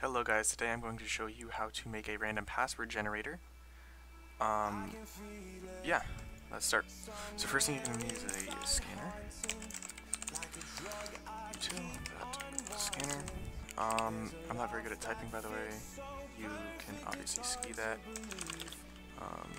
Hello guys, today I'm going to show you how to make a random password generator. Um, yeah, let's start. So first thing you're going to need is a scanner. Scanner. Um, I'm not very good at typing by the way. You can obviously ski that. Um,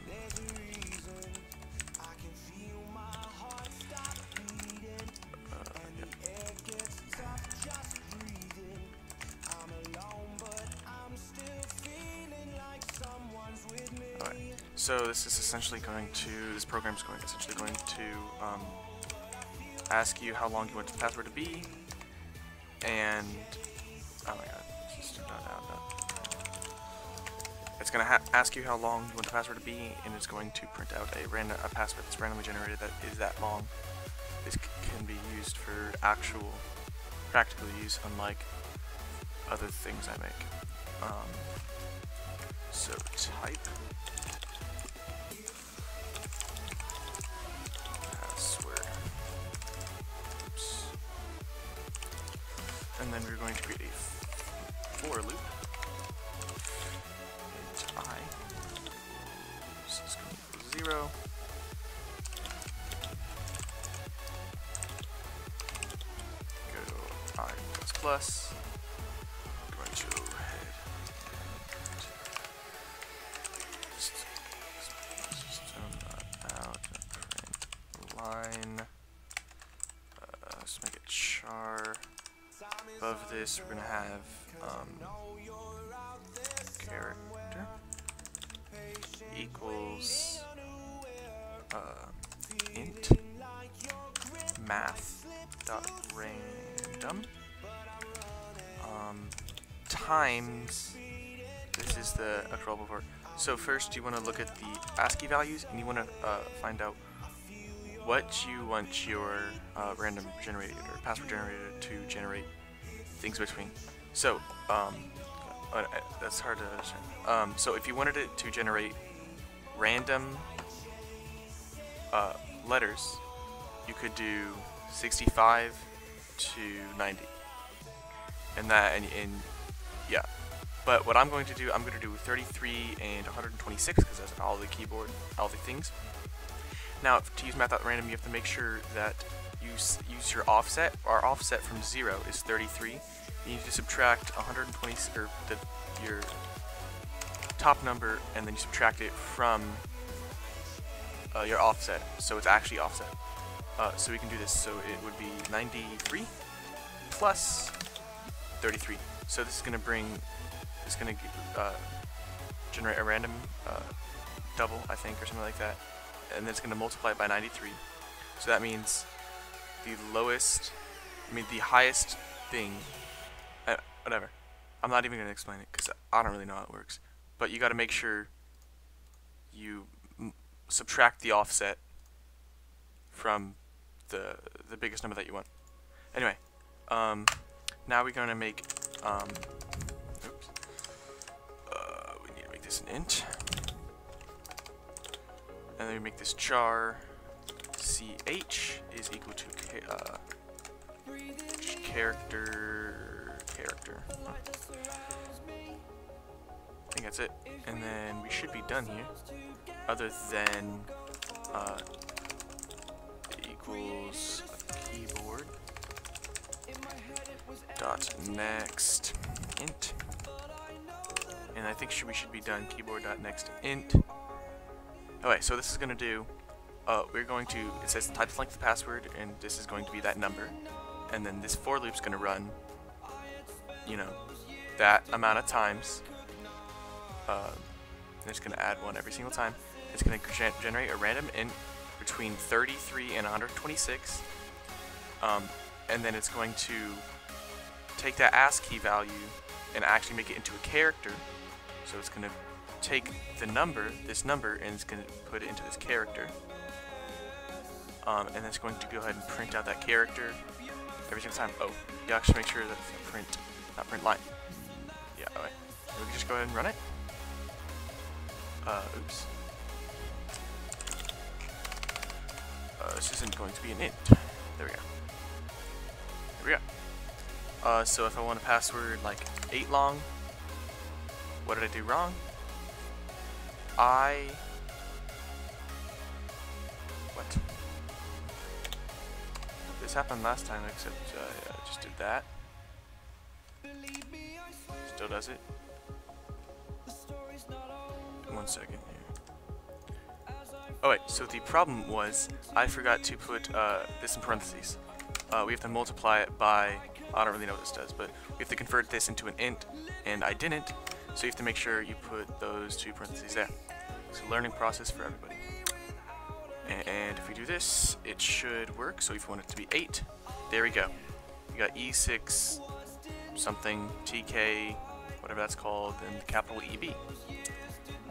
So this is essentially going to, this program is going essentially going to um, ask you how long you want the password to be, and oh my god, It's going to ask you how long you want the password to be, and it's going to print out a random a password that's randomly generated that is that long. This can be used for actual practical use, unlike other things I make. Um, so type going to create a for loop. Int i. It's going to zero. Go i plus plus. This, we're to have um, character equals uh, int math dot random um, times this is the actual before. So first you want to look at the ASCII values and you want to uh, find out what you want your uh, random generator or password generator to generate things between. So, um, uh, that's hard to understand. Um, so if you wanted it to generate random uh, letters, you could do 65 to 90. And that, and, and yeah. But what I'm going to do, I'm going to do 33 and 126 because that's all the keyboard, all the things. Now, to use math.random, you have to make sure that you use your offset. Our offset from 0 is 33. You need to subtract 120, or the, your top number, and then you subtract it from uh, your offset, so it's actually offset. Uh, so we can do this, so it would be 93 plus 33. So this is going to bring, it's going to uh, generate a random uh, double, I think, or something like that, and then it's going to multiply it by 93. So that means the lowest, I mean the highest thing, uh, whatever. I'm not even going to explain it because I don't really know how it works. But you got to make sure you subtract the offset from the the biggest number that you want. Anyway, um, now we're going to make, um, oops, uh, we need to make this an int. And then we make this char ch is equal to uh, character character. I think that's it. And then we should be done here. Other than uh, equals keyboard dot next int. And I think we should be done keyboard dot next int. Okay, so this is gonna do uh, we're going to, it says type length of password, and this is going to be that number. And then this for loop is going to run, you know, that amount of times. Uh, it's going to add one every single time. It's going to gen generate a random int between 33 and 126. Um, and then it's going to take that ASCII value and actually make it into a character. So it's going to take the number, this number, and it's going to put it into this character um, and it's going to go ahead and print out that character every single time. Oh, you actually make sure that print, not print line. Yeah, alright. We can just go ahead and run it. Uh, oops. Uh, this isn't going to be an int. There we go. There we go. Uh, so if I want a password like 8 long, What did I do wrong? I... This happened last time, except uh, I just did that. Still does it. One second here. Oh wait, so the problem was I forgot to put uh, this in parentheses. Uh, we have to multiply it by, I don't really know what this does, but we have to convert this into an int, and I didn't, so you have to make sure you put those two parentheses there. It's a learning process for everybody. And if we do this, it should work. So if you want it to be 8, there we go. You got E6 something TK, whatever that's called, and capital EB.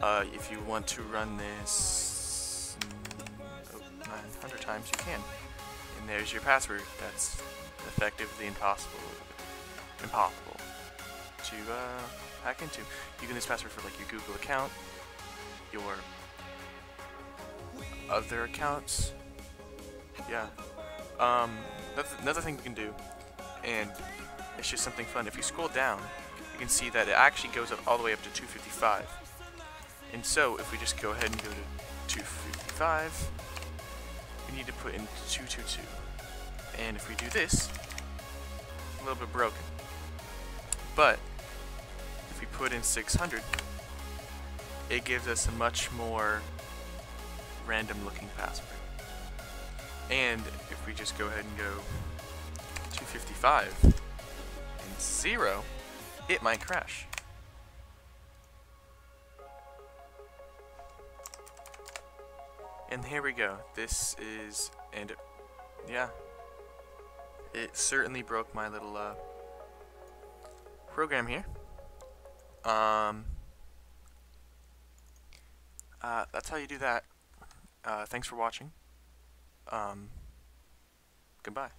Uh, if you want to run this mm, oh, 900 times, you can. And there's your password. That's effectively impossible, impossible to uh, hack into. You can use password for like your Google account, your other accounts. Yeah. Um, another thing you can do, and it's just something fun. If you scroll down, you can see that it actually goes up all the way up to 255. And so, if we just go ahead and go to 255, we need to put in 222. And if we do this, a little bit broken. But, if we put in 600, it gives us a much more random looking password. And if we just go ahead and go 255 and 0, it might crash. And here we go. This is, and yeah, it certainly broke my little uh, program here. Um, uh, that's how you do that. Uh, thanks for watching. Um, goodbye.